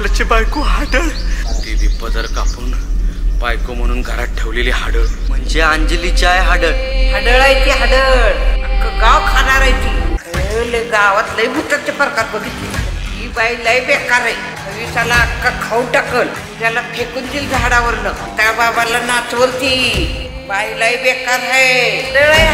बायको हाडळ. ती पदर कापून बायको म्हणून घरात ठेवलेली हाडळ. म्हणजे अंजलीची आहे हाडळ. हाडळ आहे ती हाडळ. गाव खाणार आहे ती. गावात लय भूताचे प्रकार बघितले. ही बाई लय बेकार आहे. विसाला अख्खा खाऊ टाकल. त्याला फेकून दिल झाडावरनं. त्या बाबाला नाचवल ती. बाई लय बेकार आहे. हडळ आहे